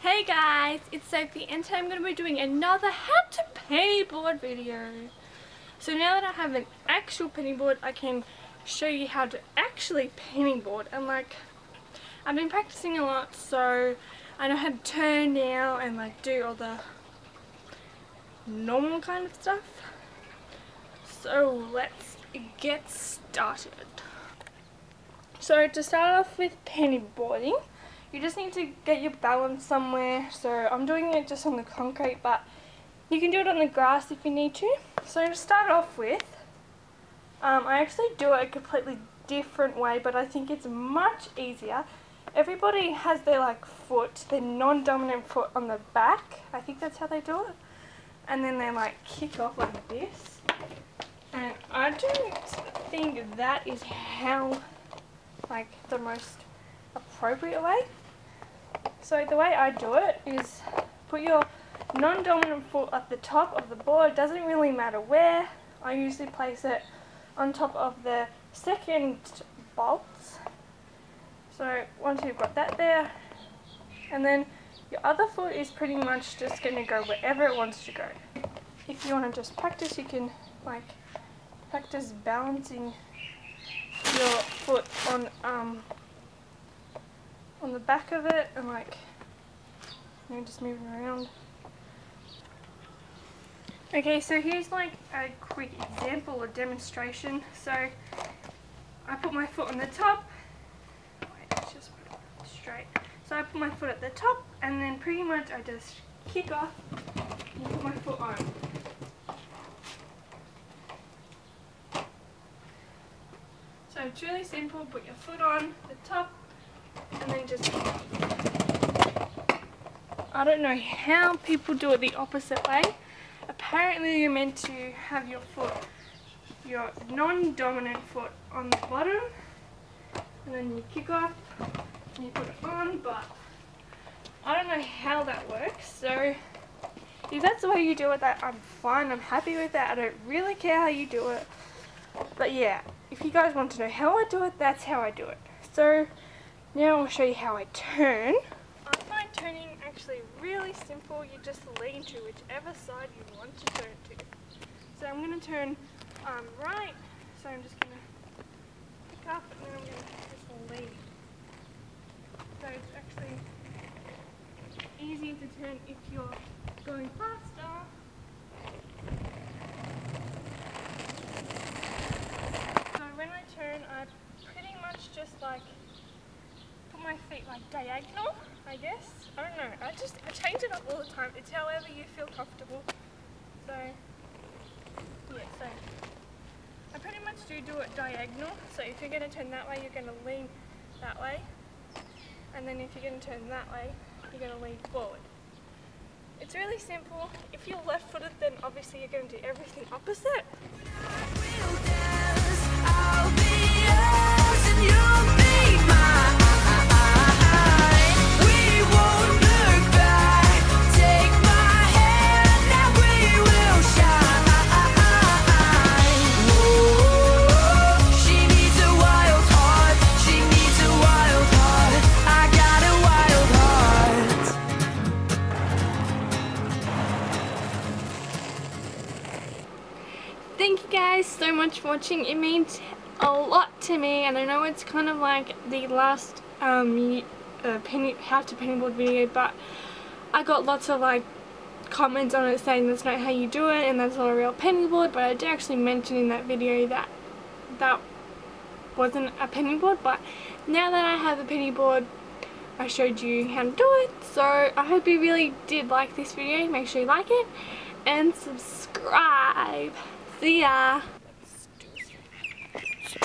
Hey guys, it's Sophie and today I'm going to be doing another how to penny board video. So now that I have an actual penny board, I can show you how to actually penny board and like I've been practicing a lot so I know how to turn now and like do all the normal kind of stuff. So let's get started. So to start off with penny boarding, you just need to get your balance somewhere. So I'm doing it just on the concrete, but you can do it on the grass if you need to. So to start off with, um, I actually do it a completely different way, but I think it's much easier. Everybody has their like foot, their non-dominant foot on the back. I think that's how they do it. And then they like kick off like this. And I don't think that is how like the most appropriate way. So the way I do it is put your non-dominant foot at the top of the board. Doesn't really matter where. I usually place it on top of the second bolts. So once you've got that there, and then your other foot is pretty much just going to go wherever it wants to go. If you want to just practice, you can like practice balancing your foot on um, on the back of it and like you know, just moving around. Okay, so here's like a quick example or demonstration. So I put my foot on the top. Wait, just straight. So I put my foot at the top and then pretty much I just kick off and put my foot on. So it's really simple, put your foot on the top and then just I don't know how people do it the opposite way. Apparently you're meant to have your foot, your non-dominant foot on the bottom and then you kick off and you put it on but I don't know how that works so if that's the way you do it that I'm fine, I'm happy with that, I don't really care how you do it but yeah, if you guys want to know how I do it, that's how I do it. So now I'll show you how I turn. I find turning actually really simple. You just lean to whichever side you want to turn to. So I'm going to turn um, right. So I'm just going to pick up and then I'm going to just lean. So it's actually easier to turn if you're going faster. So when I turn, I pretty much just like put my feet like diagonal, I guess. I don't know. I just I change it up all the time. It's however you feel comfortable. So yeah, so I pretty much do do it diagonal. So if you're going to turn that way, you're going to lean that way. And then if you're going to turn that way, you're going to lean forward. It's really simple. If you're left-footed, then obviously you're going to do everything opposite. So much for watching. It means a lot to me and I know it's kind of like the last um, uh, penny, how to pennyboard video but I got lots of like comments on it saying that's not how you do it and that's not a real pennyboard but I did actually mention in that video that that wasn't a pennyboard but now that I have a pennyboard I showed you how to do it. So I hope you really did like this video. Make sure you like it and subscribe. See ya 师。